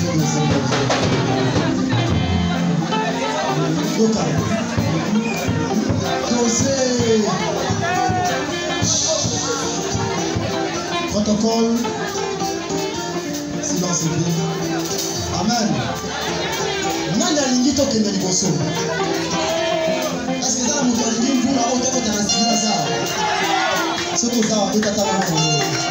yoka jose protocole silence ebli amen nani alingi tokende liboso eske eza na moto alingi mbula oyo tokota na sili aza soki oza wabetata na mamolo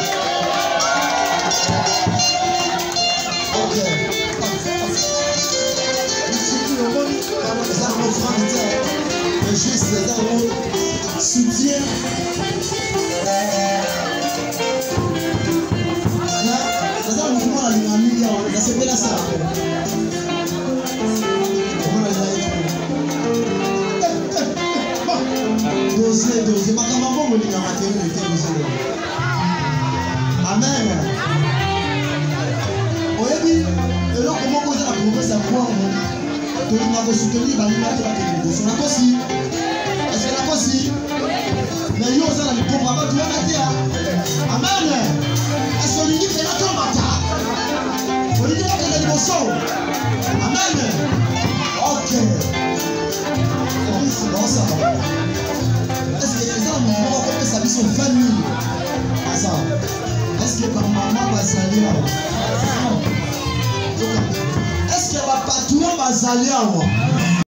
amen oyebi eloko moko eza na promese ya bwango tolinga kosoutenir baninga te bakende liboso nakosi eske nakosi me yo oza na likombo ya bato yaka te amen ese olingi mpena tombata olingi bakende liboso amen ok orisibosaba nyonso famille aza eske bamama bazali awa eske bapatron bazali awa